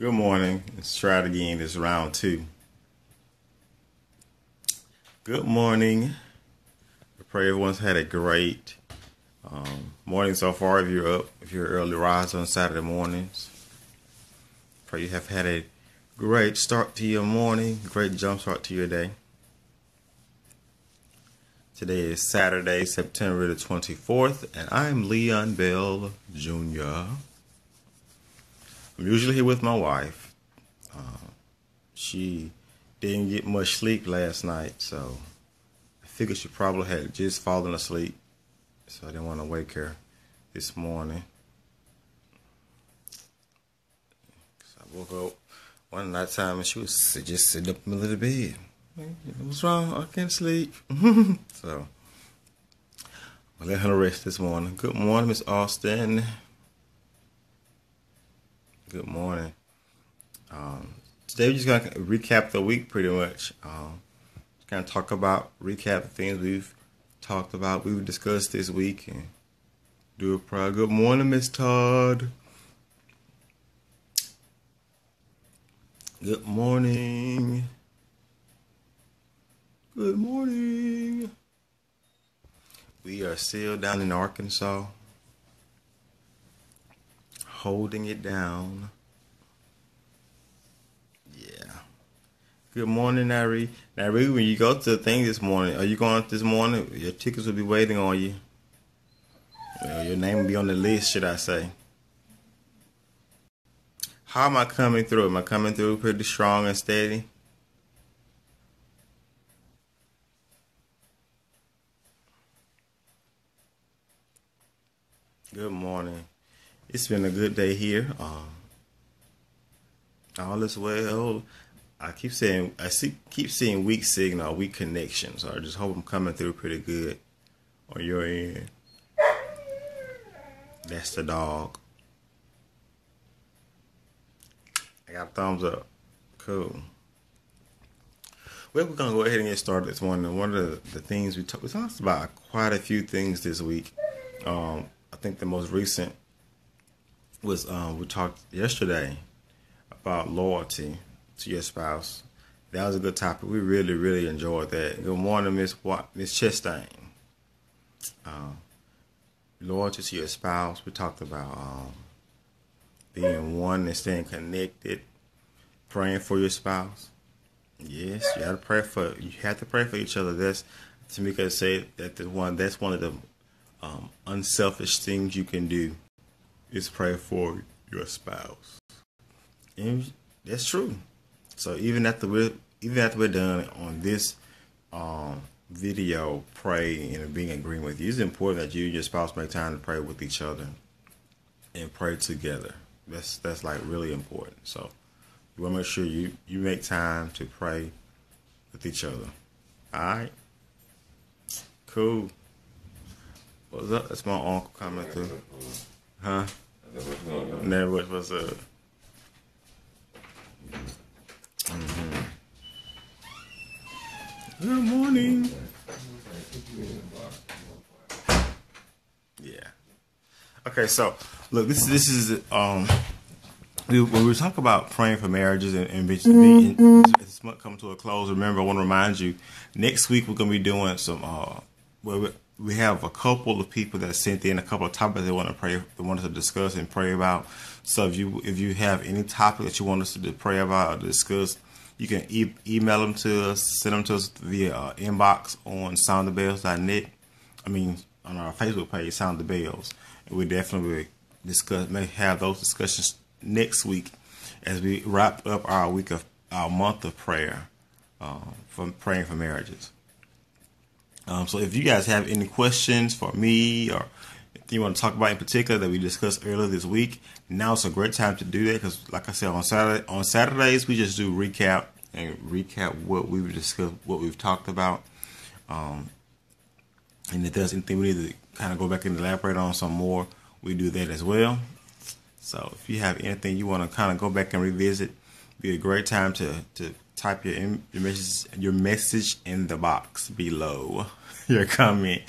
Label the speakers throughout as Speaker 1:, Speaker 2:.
Speaker 1: Good morning. Let's try it again. This round two. Good morning. I pray everyone's had a great um, morning so far. If you're up, if you're early rise on Saturday mornings, pray you have had a great start to your morning, great jump start to your day. Today is Saturday, September the 24th, and I'm Leon Bell Jr. I'm usually here with my wife. Uh, she didn't get much sleep last night, so I figured she probably had just fallen asleep. So I didn't want to wake her this morning. So I woke up one night time and she was just sitting up in the middle of the bed. What's wrong? I can't sleep. so I let her rest this morning. Good morning, Miss Austin. Good morning. Um, today we're just gonna recap the week pretty much. Um, kind of talk about recap the things we've talked about, we've discussed this week, and do a prayer. Good morning, Miss Todd. Good morning. Good morning. We are still down in Arkansas holding it down. Yeah. Good morning, Nari. Nari, when you go to the thing this morning, are you going this morning? Your tickets will be waiting on you. Well, your name will be on the list, should I say. How am I coming through? Am I coming through pretty strong and steady? Good morning. It's been a good day here. Um, all is well. I keep saying I see keep seeing weak signal, weak connection. So I just hope I'm coming through pretty good on your end. That's the dog. I got thumbs up. Cool. Well, we're gonna go ahead and get started this morning. One of the, the things we talked we talked about quite a few things this week. Um, I think the most recent was um, we talked yesterday about loyalty to your spouse. That was a good topic. We really, really enjoyed that. Good morning, Miss Miss Chastain. Um, loyalty to your spouse. We talked about um, being one and staying connected, praying for your spouse. Yes, you have to pray for you have to pray for each other. That's Tomika said that the one that's one of the um, unselfish things you can do is pray for your spouse. And that's true. So even after we're even after we're done on this um, video, pray and being in agreement with you, it's important that you and your spouse make time to pray with each other and pray together. That's that's like really important. So you want to make sure you you make time to pray with each other. All right. Cool. What's up? That's my uncle coming through. Huh? Never what was up. Mm-hmm. Good morning. Yeah. Okay, so look, this this is um we, when we talk about praying for marriages and, and, and this month come to a close. Remember, I want to remind you, next week we're gonna be doing some uh, well, we have a couple of people that sent in a couple of topics they want to pray, they want us to discuss and pray about. So if you if you have any topic that you want us to pray about or discuss, you can e- email them to us, send them to us via uh, inbox on soundthebells.net. I mean, on our Facebook page, Sound the Bells, and we definitely discuss may have those discussions next week as we wrap up our week of our month of prayer uh, for praying for marriages. Um, so if you guys have any questions for me or you want to talk about in particular that we discussed earlier this week, now it's a great time to do that because, like I said, on Saturday on Saturdays we just do recap and recap what we've discussed, what we've talked about. Um, and if there's anything we need to kind of go back and elaborate on some more, we do that as well. So if you have anything you want to kind of go back and revisit, be a great time to to type your your message your message in the box below. your comment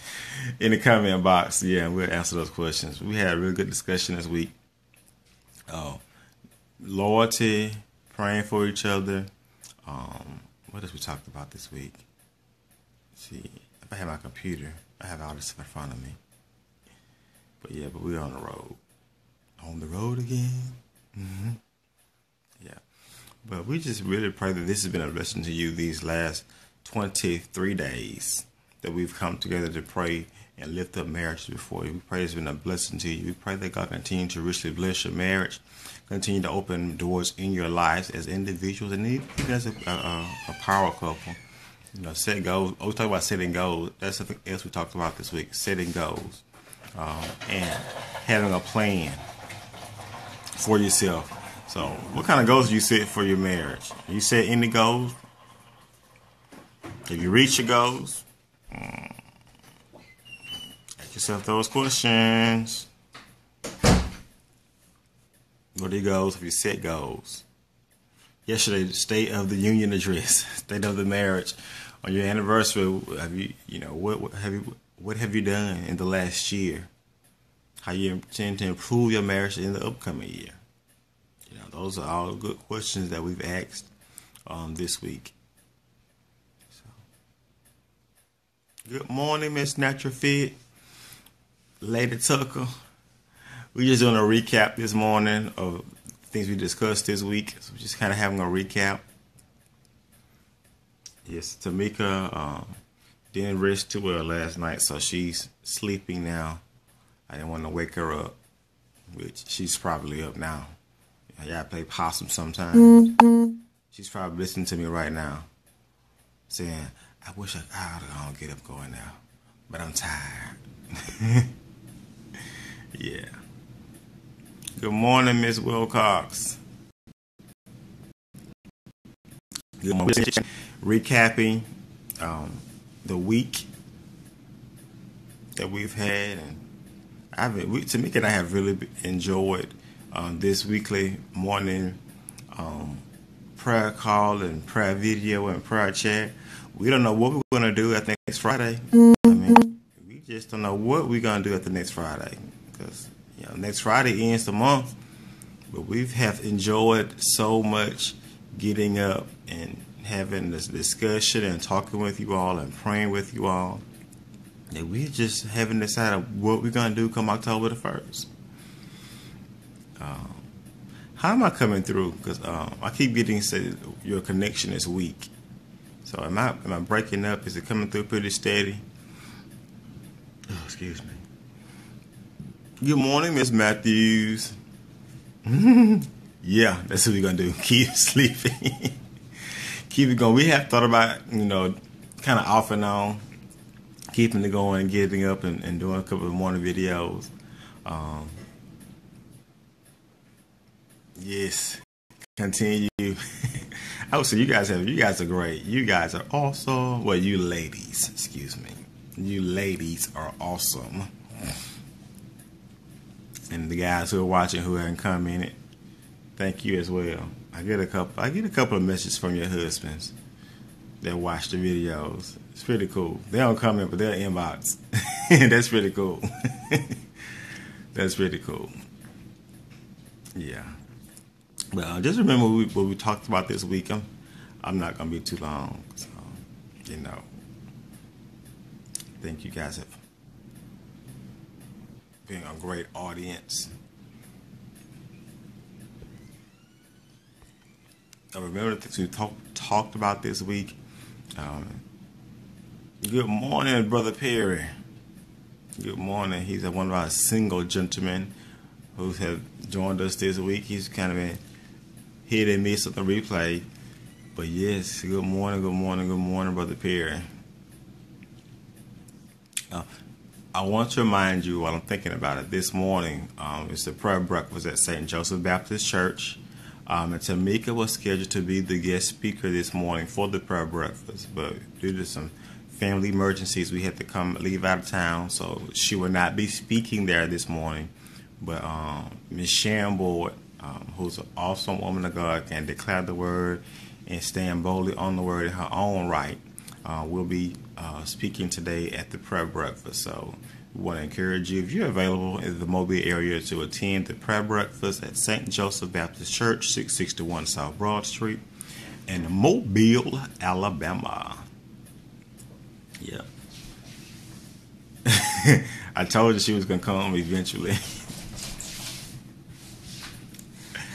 Speaker 1: in the comment box. Yeah, we'll answer those questions. We had a really good discussion this week. Oh, loyalty, praying for each other. Um, what else we talked about this week? Let's see, if I have my computer, I have all this in front of me. But yeah, but we're on the road. On the road again. Mm-hmm. But we just really pray that this has been a blessing to you these last 23 days that we've come together to pray and lift up marriage before you. We pray it's been a blessing to you. We pray that God continue to richly bless your marriage, continue to open doors in your lives as individuals and even as a, a, a power couple. You know, set goals. Oh, we talk about setting goals. That's something else we talked about this week. Setting goals um, and having a plan for yourself. So, what kind of goals do you set for your marriage? You set any goals? If you reach your goals, um, ask yourself those questions. What are your goals? If you set goals. Yesterday, the State of the Union address, State of the Marriage, on your anniversary. Have you, you know, what, what have you, what have you done in the last year? How you intend to improve your marriage in the upcoming year? Those are all good questions that we've asked um, this week. So. Good morning, Miss Natural Fit. Lady Tucker. We're just doing a recap this morning of things we discussed this week. So we're just kind of having a recap. Yes, Tomika um, didn't rest too well last night, so she's sleeping now. I didn't want to wake her up, which she's probably up now. Yeah, I play possum sometimes. Mm-hmm. She's probably listening to me right now, saying, I wish I, to get up going now, but I'm tired. yeah. Good morning, Miss Wilcox. Good morning. Recapping um, the week that we've had, and I've been, we, Tomika and I have really enjoyed um, this weekly morning um, prayer call and prayer video and prayer chat we don't know what we're going to do at the next Friday. I mean, we just don't know what we're going to do at the next Friday because you know next Friday ends the month. But we have enjoyed so much getting up and having this discussion and talking with you all and praying with you all that we just haven't decided what we're going to do come October the first. Um, how am I coming through? Because um, I keep getting said your connection is weak. So am I am I breaking up? Is it coming through pretty steady? Oh, excuse me. Good morning, Miss Matthews. yeah, that's what we're gonna do. Keep sleeping. Keep it going. We have thought about, you know, kind of off and on, keeping it going, getting up and, and doing a couple of morning videos. Um, yes, continue. Oh, Would say you guys have you guys are great. You guys are awesome. Well, you ladies, excuse me. You ladies are awesome. And the guys who are watching who haven't commented, thank you as well. I get a couple I get a couple of messages from your husbands that watch the videos. It's pretty cool. They don't comment, but they're inbox. That's pretty cool. That's pretty cool. Yeah. Well, just remember what we, what we talked about this week. I'm, I'm not going to be too long. So, you know, I think you guys have been a great audience. I remember the things we talk, talked about this week. Um, good morning, Brother Perry. Good morning. He's one of our single gentlemen who have joined us this week. He's kind of been hit and miss of the replay. But yes, good morning, good morning, good morning, Brother Perry. Uh, I want to remind you while I'm thinking about it, this morning um, it's the prayer breakfast at St. Joseph Baptist Church. Um, and Tomika was scheduled to be the guest speaker this morning for the prayer breakfast, but due to some family emergencies, we had to come leave out of town, so she will not be speaking there this morning. But um, Miss Sharon Boyd um, who's an awesome woman of God, can declare the word and stand boldly on the word in her own right, uh, will be uh, speaking today at the prayer breakfast. So We want to encourage you, if you're available in the Mobile area, to attend the prayer breakfast at St. Joseph Baptist Church, 661 South Broad Street, in Mobile, Alabama. Yeah. I told you she was going to come eventually.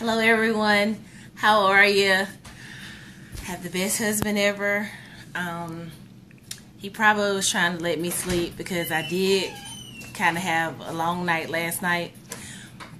Speaker 2: Hello, everyone. How are you? Have the best husband ever. Um, he probably was trying to let me sleep because I did kind of have a long night last night.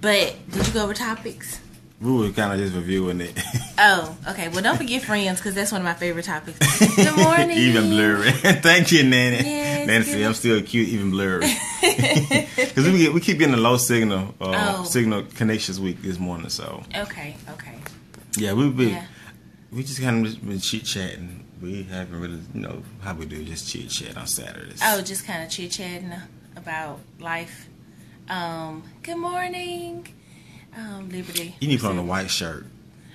Speaker 2: But did you go over topics?
Speaker 1: We were kind of just reviewing it.
Speaker 2: Oh, okay. Well, don't forget friends because that's one of my favorite topics. Good morning.
Speaker 1: even blurry. Thank you, Nanny.
Speaker 2: Yes,
Speaker 1: Nancy. I'm still cute, even blurry. Because we, get- we keep getting a low signal uh,
Speaker 2: Oh.
Speaker 1: signal connections week this morning. So
Speaker 2: Okay, okay.
Speaker 1: yeah, we've been
Speaker 2: Yeah.
Speaker 1: we just kind of been chit chatting. We haven't really, you know, how we do just chit chat on Saturdays.
Speaker 2: Oh, just kind of chit chatting about life. Um, good morning, um, Liberty.
Speaker 1: you need to put on a white shirt.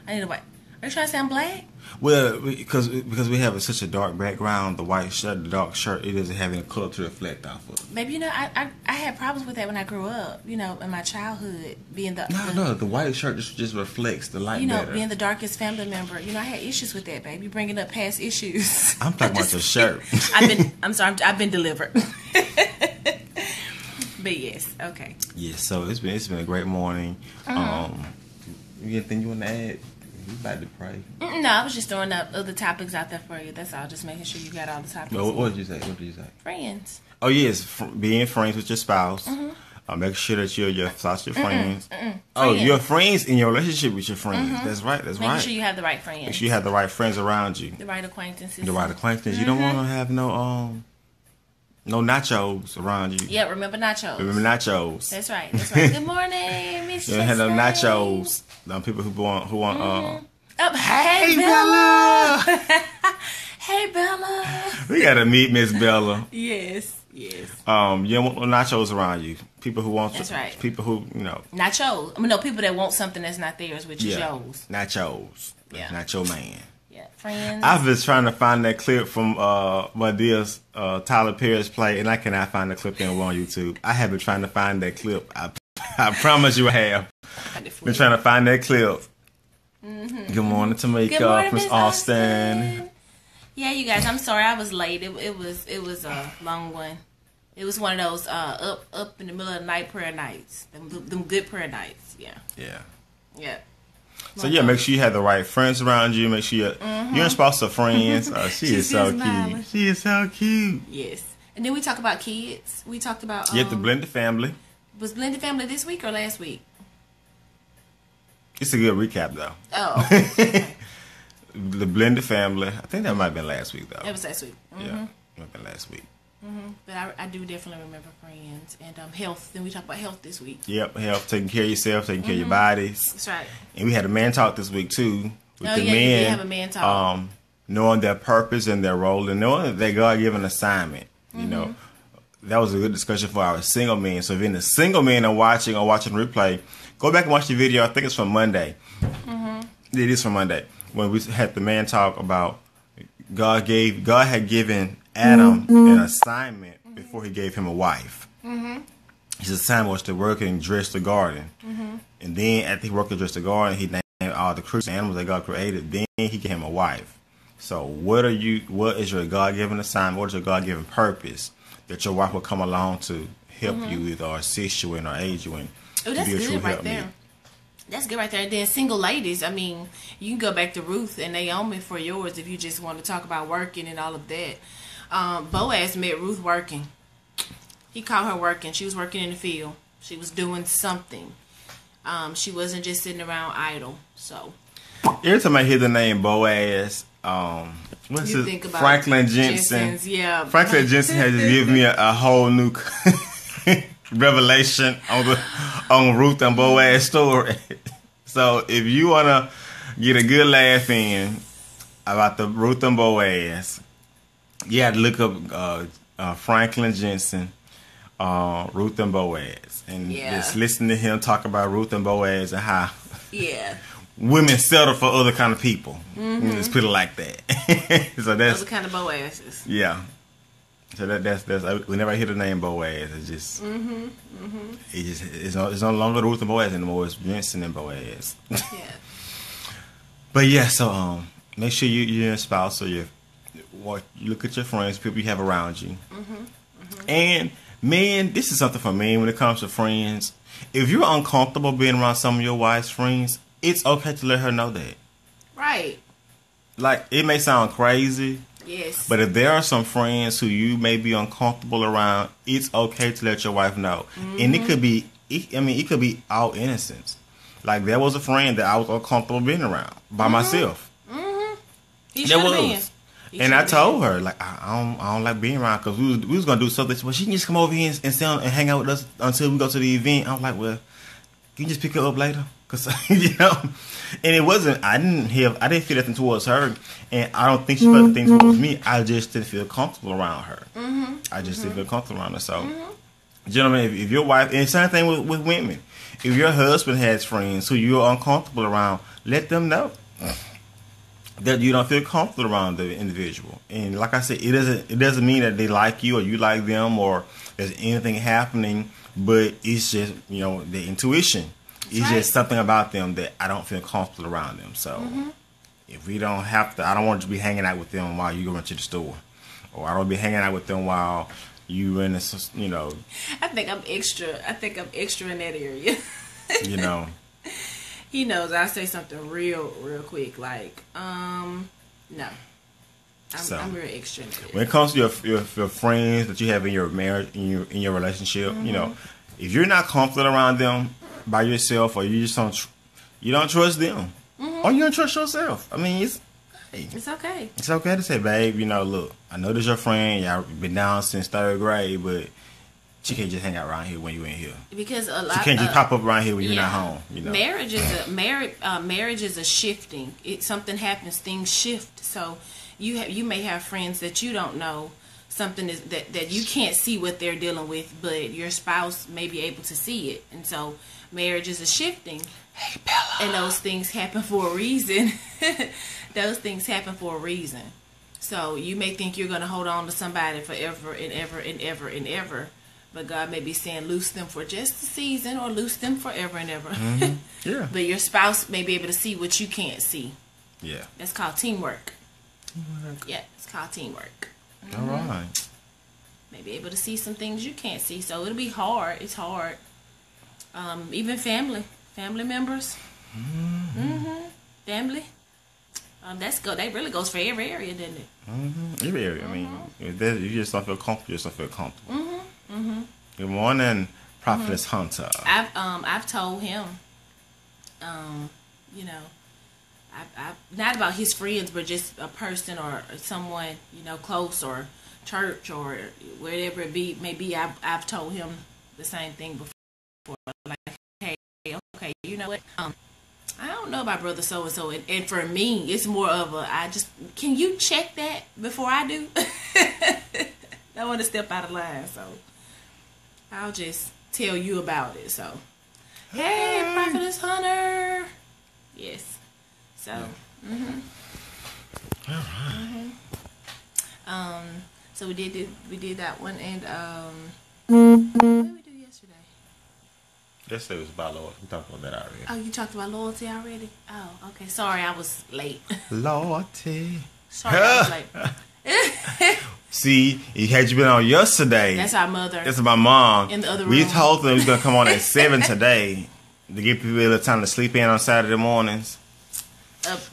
Speaker 2: I need a white. Are you trying to sound black?
Speaker 1: Well, because because we have such a dark background, the white shirt, the dark shirt, it doesn't have any color to reflect off of.
Speaker 2: Maybe you know I, I I had problems with that when I grew up. You know, in my childhood, being the,
Speaker 1: No,
Speaker 2: the
Speaker 1: no, the white shirt just just reflects the light
Speaker 2: you know
Speaker 1: better.
Speaker 2: being the darkest family member. You know, I had issues with that, baby. Bringing up past issues.
Speaker 1: I'm talking about your shirt.
Speaker 2: I've been. I'm sorry. I've been delivered. but yes, okay.
Speaker 1: Yes, so it's been it's been a great morning.
Speaker 2: Uh-huh.
Speaker 1: Um, anything you want to add? We about to pray.
Speaker 2: Mm, No, I was just throwing up other topics out there for you. That's all. Just making sure you got all the topics.
Speaker 1: No, what, what did you say? What did you say?
Speaker 2: Friends.
Speaker 1: Oh yes, fr- being friends with your spouse.
Speaker 2: Mm-hmm.
Speaker 1: Uh, make sure that you're your spouse, your friends. Oh,
Speaker 2: Friends.
Speaker 1: your friends in your relationship with your friends. That's right. That's
Speaker 2: Mm-hmm. Making
Speaker 1: right.
Speaker 2: Make sure you have the right friends.
Speaker 1: Make sure you have the right friends around you,
Speaker 2: the right acquaintances.
Speaker 1: the right acquaintances. You don't want to have no um, no nachos around you.
Speaker 2: Yeah, remember nachos.
Speaker 1: Remember nachos.
Speaker 2: That's right. That's right. Good morning, Miss.
Speaker 1: You don't have no nachos. Them people who want who want uh.
Speaker 2: Oh, hey,
Speaker 1: Hey
Speaker 2: Bella.
Speaker 1: Bella,
Speaker 2: Hey Bella.
Speaker 1: we gotta meet Miss Bella.
Speaker 2: Yes. Yes.
Speaker 1: Um, you don't want nachos around you. People who want
Speaker 2: That's right.
Speaker 1: People who you know.
Speaker 2: Nachos. I mean, no people that want something that's not theirs, which is
Speaker 1: Yeah,
Speaker 2: yours.
Speaker 1: nachos.
Speaker 2: Yeah.
Speaker 1: Nacho man.
Speaker 2: Yeah. Friends.
Speaker 1: I've been trying to find that clip from uh Madea's uh Tyler Perry's play, and I cannot find the clip anywhere on YouTube. I have been trying to find that clip. I I promise you I have. Been trying to find that clip. Good morning, Tomika,
Speaker 2: Mm-hmm. Good morning,
Speaker 1: Miss
Speaker 2: Miss
Speaker 1: Austin.
Speaker 2: Yeah, you guys. I'm sorry I was late. It, it was it was a long one. It was one of those uh, up up in the middle of the night prayer nights. Them, them good prayer nights. Yeah.
Speaker 1: Yeah.
Speaker 2: Yeah.
Speaker 1: So yeah, make sure you have the right friends around you. Make sure you're, you're in spouse of friends. Uh, she
Speaker 2: She
Speaker 1: is so
Speaker 2: smiling.
Speaker 1: cute. She is so cute.
Speaker 2: Yes. And then we talk about kids. We talked about um,
Speaker 1: You have to blend the family.
Speaker 2: was blended family this week or last week?
Speaker 1: It's a good recap though.
Speaker 2: Oh.
Speaker 1: The blended family. I think that might have been last week though.
Speaker 2: It was last week. Mhm.
Speaker 1: Yeah, might have been last week.
Speaker 2: But I, I do definitely remember friends and um, health. Then we talk about health this week.
Speaker 1: Yep, health, taking care of yourself, taking care of your
Speaker 2: Mm-hmm.
Speaker 1: bodies.
Speaker 2: That's right.
Speaker 1: And we had a man talk this week too. With
Speaker 2: Oh,
Speaker 1: the
Speaker 2: yeah,
Speaker 1: men,
Speaker 2: did have a man talk.
Speaker 1: Um, knowing their purpose and their role, and knowing that they God given an assignment. You know,
Speaker 2: Mm-hmm.
Speaker 1: that was a good discussion for our single men. So if any single men are watching or watching replay, go back and watch the video. I think it's from Monday.
Speaker 2: Mm-hmm.
Speaker 1: It is from Monday when we had the man talk about God gave God had given Adam an mm-hmm. assignment before He gave him a wife. Mm-hmm. His assignment was to work and dress the garden. Mm-hmm. And then after he worked and dressed the garden, he named all the creatures, animals that God created. Then he gave him a wife. So what are you? What is your God given assignment? What is your God given purpose that your wife will come along to help you with, or assist you in, or aid you in?
Speaker 2: Oh,
Speaker 1: to
Speaker 2: that's
Speaker 1: be a true
Speaker 2: good right there. That's good right there. And then single ladies, I mean, you can go back to Ruth and Naomi for yours if you just want to talk about working and all of that. Um, Boaz met Ruth working. He caught her working. She was working in the field. She was doing something. Um, she wasn't just sitting around idle. So
Speaker 1: Every time I hear the name Boaz, um, what's
Speaker 2: you
Speaker 1: his Franklin Jensen?
Speaker 2: Jensen's, yeah.
Speaker 1: Franklin Jensen has just given me a, a whole new revelation on the on Ruth and Boaz story. so if you wanna get a good laugh in about the Ruth and Boaz, you have to look up uh, uh, Franklin Jensen, uh, Ruth and Boaz, and
Speaker 2: Yeah.
Speaker 1: just listen to him talk about Ruth and Boaz and how
Speaker 2: Yeah.
Speaker 1: women settle for other kind of people. Let's put it like that. so that's
Speaker 2: are kind of Boazes.
Speaker 1: yeah. So that that's that's whenever I hear the name Boaz, it's just mm-hmm, mm-hmm. it just it's no, it's no longer the Ruth and Boaz anymore. It's Vincent and Boaz.
Speaker 2: Yeah.
Speaker 1: but yeah, so um, make sure you your spouse or your what you look at your friends, people you have around you, mm-hmm, and man, this is something for me when it comes to friends. If you're uncomfortable being around some of your wife's friends, it's okay to let her know that.
Speaker 2: Right.
Speaker 1: Like it may sound crazy,
Speaker 2: Yes.
Speaker 1: but if there are some friends who you may be uncomfortable around, it's okay to let your wife know. And it could be, I mean, it could be all innocence. Like there was a friend that I was uncomfortable being around by mm-hmm. myself. Mm-hmm.
Speaker 2: he
Speaker 1: There was.
Speaker 2: been. He
Speaker 1: And I
Speaker 2: shoulda been.
Speaker 1: told her like I, I don't I don't like being around because we was, we was gonna do something. She Well, she can just come over here and, and, sit down and hang out with us until we go to the event. I'm like, well, can you just pick her up later? Cause you know, and it wasn't. I didn't have. I didn't feel nothing towards her, and I don't think she felt anything mm-hmm. towards me. I just didn't feel comfortable around her. Mm-hmm. I just didn't feel mm-hmm. comfortable around her. So, mm-hmm. gentlemen, if, if your wife and same thing with, with women, if your husband has friends who you're uncomfortable around, let them know that you don't feel comfortable around the individual. And like I said, it doesn't it doesn't mean that they like you or you like them or there's anything happening, but it's just you know the intuition. It's
Speaker 2: right.
Speaker 1: just something about them that I don't feel comfortable around them. So if we don't have to, I don't want to be hanging out with them while you go into the store, or I don't be hanging out with them while you in the you know
Speaker 2: I think I'm extra. I think I'm extra in that area.
Speaker 1: you know
Speaker 2: he knows I say something real, real quick. Like, um, no. I'm,
Speaker 1: So.
Speaker 2: I'm real extra
Speaker 1: when it comes to your, your your friends that you have in your marriage in your in your relationship, you know, if you're not comfortable around them by yourself, or you just don't tr- you don't trust them, or you don't trust yourself. I mean, it's hey,
Speaker 2: It's okay.
Speaker 1: it's okay to say, babe, you know, look, I know this your friend, y'all been down since third grade, but she can't just hang out around here when you ain't here.
Speaker 2: Because a
Speaker 1: She can't just
Speaker 2: uh,
Speaker 1: pop up around here when you're not home. You know,
Speaker 2: Marriage is a marriage. Uh, marriage is a shifting. It something happens, things shift. So you have you may have friends that you don't know. Something is that that you can't see what they're dealing with, but your spouse may be able to see it. And so marriage are shifting.
Speaker 1: hey Bella,
Speaker 2: and those things happen for a reason. those things happen for a reason. So you may think you're going to hold on to somebody forever and ever and ever and ever, but God may be saying loose them for just a season or loose them forever and ever. Mm-hmm.
Speaker 1: yeah,
Speaker 2: but your spouse may be able to see what you can't see.
Speaker 1: yeah,
Speaker 2: That's called teamwork. Yeah, it's called teamwork.
Speaker 1: all mm-hmm. right.
Speaker 2: May be able to see some things you can't see. So it'll be hard. It's hard. Um, even family, family members. Mm-hmm. Family. Um, that's go. That really goes for every area, doesn't it?
Speaker 1: Mm-hmm. Every area. I mean, if that, you just don't feel comfortable, you just don't feel comfortable.
Speaker 2: Mm-hmm.
Speaker 1: Good morning, Prophetess Hunter.
Speaker 2: I've um I've told him, um, you know, I, I not about his friends, but just a person or someone you know close or church or wherever it be may be. I've I've told him the same thing before, okay, you know what, um. I don't know about brother so and so, and for me, it's more of a I just can you check that before I do. I want to step out of line, so I'll just tell you about it. So, hey, Prophetess Hunter. Yes. So, mhm. Mhm. Um. So we did, did we did that one, and um. What did we do yesterday?
Speaker 1: Yesterday was about loyalty. We talked about that already.
Speaker 2: Oh, you talked about loyalty already. Oh, okay. Sorry, I was late.
Speaker 1: Loyalty.
Speaker 2: Sorry, I was late.
Speaker 1: See, had you been on yesterday.
Speaker 2: That's our mother.
Speaker 1: That's my mom.
Speaker 2: In the other room.
Speaker 1: we told them we was gonna come on at seven today to give people a little time to sleep in on Saturday mornings.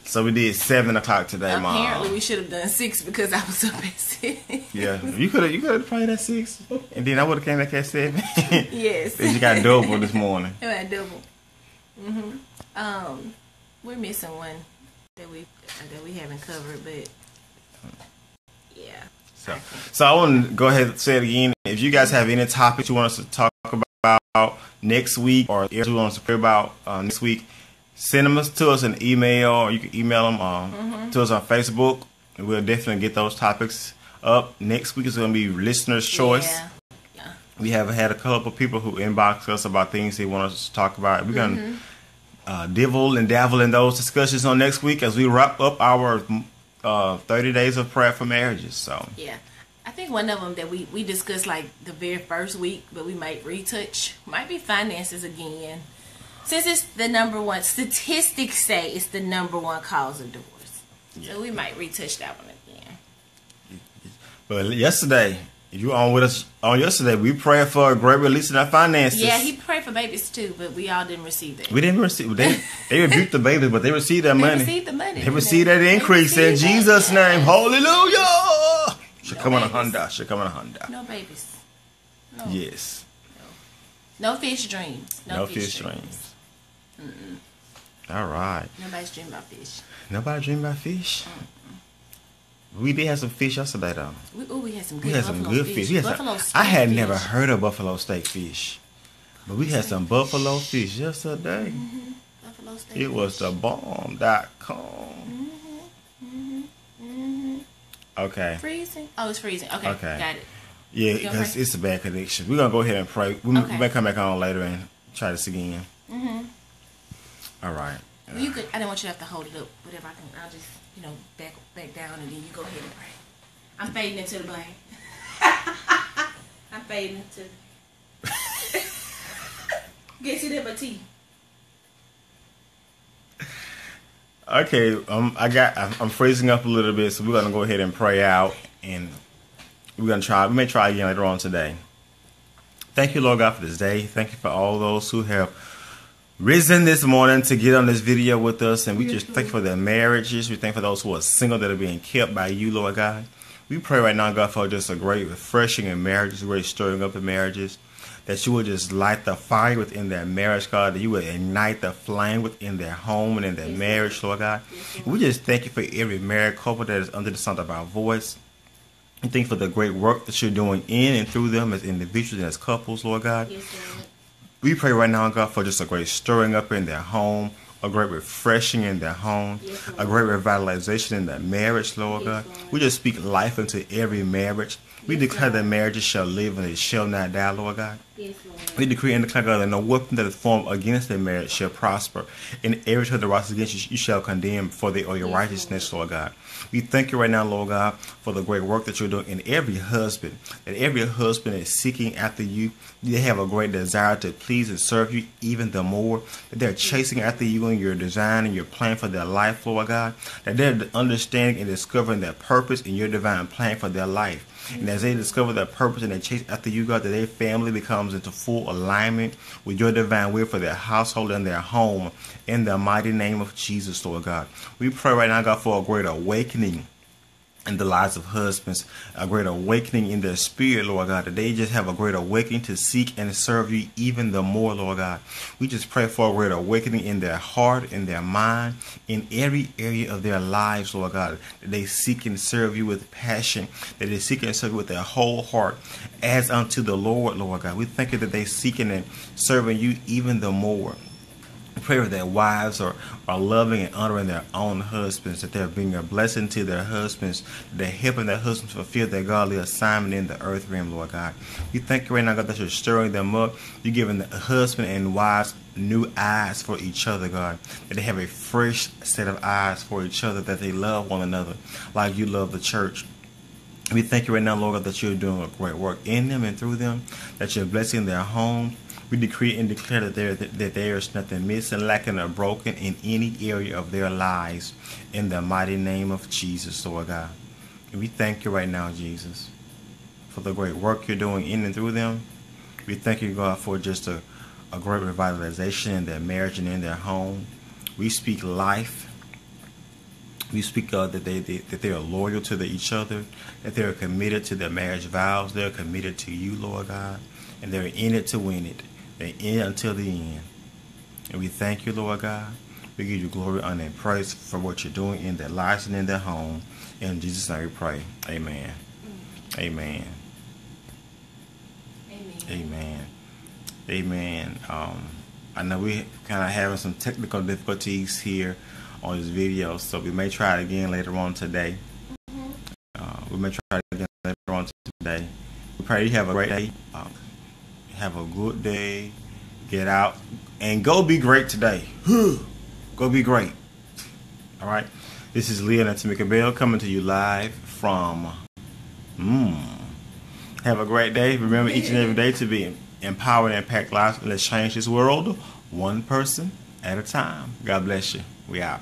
Speaker 1: So we did seven o'clock today,
Speaker 2: apparently,
Speaker 1: mom.
Speaker 2: Apparently, we should have done six because I was up at six.
Speaker 1: Yeah, you could have you could have played at six, and then I would have came back at seven.
Speaker 2: yes.
Speaker 1: You got double this morning.
Speaker 2: It went double. Mhm. Um, we're missing one that we that we haven't covered, but yeah.
Speaker 1: So, so I want to go ahead and say it again. If you guys have any topics you want us to talk about next week, or if you want us to pray about uh, next week, send them to us an email, or you can email them um, to us on Facebook. And we'll definitely get those topics up. Next week is going to be listener's choice.
Speaker 2: Yeah. Yeah.
Speaker 1: We have had a couple of people who inbox us about things they want us to talk about. We're going to uh, divil and dabble in those discussions on next week as we wrap up our uh, 30 days of prayer for marriages. So.
Speaker 2: Yeah. I think one of them that we we discussed like the very first week, but we might retouch might be finances again, since it's the number one. Statistics say it's the number one cause of divorce,
Speaker 1: Yeah.
Speaker 2: so we might retouch that one again.
Speaker 1: But yesterday, you on with us on yesterday, we prayed for a great release in our finances.
Speaker 2: Yeah, he prayed for babies too, but we all didn't receive that.
Speaker 1: We didn't receive. They they rebuked the babies, but they received their
Speaker 2: They
Speaker 1: money.
Speaker 2: received the money.
Speaker 1: They received that increase in
Speaker 2: that.
Speaker 1: Jesus' name. Hallelujah. Should
Speaker 2: No
Speaker 1: come on a. Honda. Should come on a Honda.
Speaker 2: No babies. No.
Speaker 1: Yes.
Speaker 2: No fish dreams. No,
Speaker 1: No,
Speaker 2: fish,
Speaker 1: fish
Speaker 2: dreams.
Speaker 1: dreams. All right.
Speaker 2: Nobody's dreaming about fish.
Speaker 1: Nobody dream about fish. We did have some fish yesterday though.
Speaker 2: We, ooh, we had some good
Speaker 1: We had some good
Speaker 2: fish.
Speaker 1: fish. We had some-
Speaker 2: buffalo
Speaker 1: I had
Speaker 2: fish.
Speaker 1: never heard of buffalo steak fish, but we had some buffalo fish yesterday. Mm-hmm.
Speaker 2: buffalo steak.
Speaker 1: It was the bomb.com. Mm-hmm. Mm-hmm. Okay.
Speaker 2: freezing. Oh, it's freezing. Okay,
Speaker 1: Okay.
Speaker 2: got it.
Speaker 1: Yeah, because it's a bad connection. We're gonna go ahead and pray. We, we
Speaker 2: Okay.
Speaker 1: may come back on later and try this again.
Speaker 2: Mm-hmm.
Speaker 1: All right.
Speaker 2: Well, you could. I didn't want you to have to hold it up. Whatever I can, I'll just you know back back down and then you go ahead and pray. I'm fading into the blame. I'm fading into. Get you there, my tea.
Speaker 1: Okay. Um, I got. I'm, I'm freezing up a little bit, so we're gonna go ahead and pray out, and we're gonna try. We may try again later on today. Thank you, Lord God, for this day. Thank you for all those who have risen this morning to get on this video with us, and we just thank you for their marriages. We thank for those who are single that are being kept by you, Lord God. We pray right now, God, for just a great refreshing in marriages, a great stirring up in marriages. That you would just light the fire within their marriage, God. That you would ignite the flame within their home and in their
Speaker 2: Yes,
Speaker 1: marriage, Lord God.
Speaker 2: Yes,
Speaker 1: we just thank you for every married couple that is under the sound of our voice. And thank you for the great work that you're doing in and through them as individuals and as couples, Lord God.
Speaker 2: Yes, Lord.
Speaker 1: We pray right now, God, for just a great stirring up in their home, a great refreshing in their home,
Speaker 2: Yes,
Speaker 1: a great revitalization in their marriage, Lord
Speaker 2: Yes,
Speaker 1: God.
Speaker 2: Lord.
Speaker 1: We just speak life into every marriage. We
Speaker 2: Yes,
Speaker 1: declare that
Speaker 2: Lord.
Speaker 1: marriages shall live and they shall not die, Lord God.
Speaker 2: Yes, Lord.
Speaker 1: We decree and declare, God, that no weapon that is formed against their marriage shall prosper. And every tongue that rises against you, you shall condemn for the or your
Speaker 2: Yes,
Speaker 1: righteousness, Lord God. We thank you right now, Lord God, for the great work that you're doing in every husband. That every husband is seeking after you. They have a great desire to please and serve you even the more. That they're chasing after you and your design and your plan for their life, Lord God. That they're understanding and discovering their purpose in your divine plan for their life. And as they discover their purpose and they chase after you, God, that their family becomes into full alignment with your divine will for their household and their home. In the mighty name of Jesus, Lord God. We pray right now, God, for a great awakening in the lives of husbands, a great awakening in their spirit, Lord God, that they just have a great awakening to seek and serve you even the more, Lord God. We just pray for a great awakening in their heart, in their mind, in every area of their lives, Lord God, that they seek and serve you with passion, that they seek and serve you with their whole heart as unto the Lord, Lord God. We thank you that they seeking and serving you even the more. Pray that their wives are, are loving and honoring their own husbands, that they're being a blessing to their husbands, that they're helping their husbands fulfill their godly assignment in the earth realm, Lord God. We thank you right now, God, that you're stirring them up. You're giving the husband and wives new eyes for each other, God. That they have a fresh set of eyes for each other, that they love one another like you love the church. We thank you right now, Lord God, that you're doing a great work in them and through them, that you're blessing their homes. We decree and declare that there that there is nothing missing, lacking, or broken in any area of their lives. In the mighty name of Jesus, Lord God. And we thank you right now, Jesus, for the great work you're doing in and through them. We thank you, God, for just a, a great revitalization in their marriage and in their home. We speak life. We speak uh, that they, they that they are loyal to the, each other, that they are committed to their marriage vows. They're committed to you, Lord God, and they're in it to win it. They're in it until the end. And we thank you, Lord God. We give you glory, honor, and praise for what you're doing in their lives and in their home. In Jesus' name we pray. Amen. Amen.
Speaker 2: Amen.
Speaker 1: Amen. Amen. Um, I know we're kind of having some technical difficulties here on this video, so we may try it again later on today. Uh, we may try it again later on today. We pray you have a great day. Um, have a good day. Get out and go be great today. go be great. All right. This is Leon and Tomika Bell coming to you live from. Mmm. Have a great day. Remember each and every day to be empowered and impact lives. Let's change this world one person at a time. God bless you. We out.